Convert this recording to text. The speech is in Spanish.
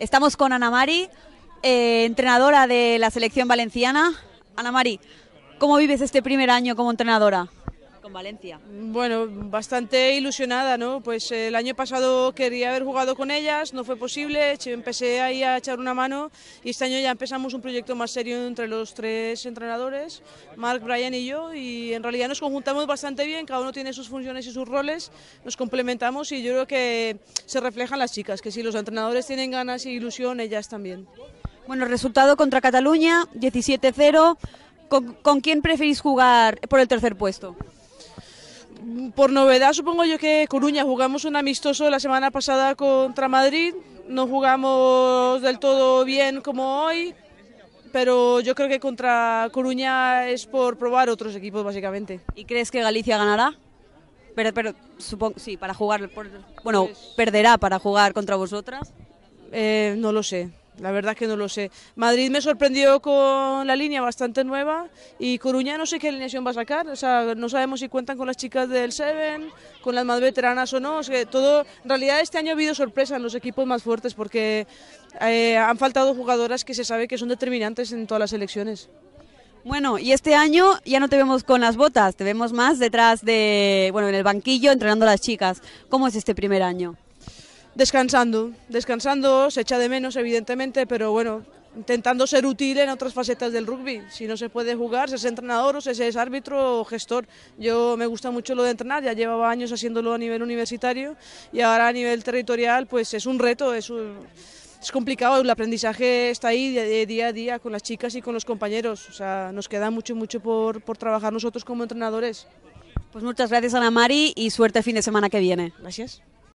Estamos con Ana Mari, eh, entrenadora de la selección valenciana. Ana Mari, ¿cómo vives este primer año como entrenadora? Valencia. Bueno, bastante ilusionada, ¿no? Pues el año pasado quería haber jugado con ellas, no fue posible, empecé ahí a echar una mano y este año ya empezamos un proyecto más serio entre los tres entrenadores, Mark, Brian y yo, y en realidad nos conjuntamos bastante bien, cada uno tiene sus funciones y sus roles, nos complementamos y yo creo que se reflejan las chicas, que si los entrenadores tienen ganas y ilusión, ellas también. Bueno, resultado contra Cataluña, 17-0. ¿Con, ¿Con quién preferís jugar por el tercer puesto? Por novedad supongo yo que Coruña jugamos un amistoso la semana pasada contra Madrid, no jugamos del todo bien como hoy, pero yo creo que contra Coruña es por probar otros equipos básicamente. ¿Y crees que Galicia ganará? Pero, pero supongo, sí, para jugar, por, bueno, perderá para jugar contra vosotras. Eh, no lo sé. La verdad que no lo sé. Madrid me sorprendió con la línea bastante nueva y Coruña no sé qué alineación va a sacar. O sea, no sabemos si cuentan con las chicas del Seven, con las más veteranas o no. O sea, todo, en realidad este año ha habido sorpresa en los equipos más fuertes porque eh, han faltado jugadoras que se sabe que son determinantes en todas las elecciones. Bueno, y este año ya no te vemos con las botas, te vemos más detrás de, bueno, en el banquillo entrenando a las chicas. ¿Cómo es este primer año? Descansando, descansando, se echa de menos evidentemente, pero bueno, intentando ser útil en otras facetas del rugby. Si no se puede jugar, se es entrenador o se es árbitro o gestor. Yo me gusta mucho lo de entrenar, ya llevaba años haciéndolo a nivel universitario y ahora a nivel territorial pues es un reto, es, es complicado, el aprendizaje está ahí de día a día con las chicas y con los compañeros. O sea, nos queda mucho, mucho por, por trabajar nosotros como entrenadores. Pues muchas gracias Ana Mari y suerte el fin de semana que viene. Gracias.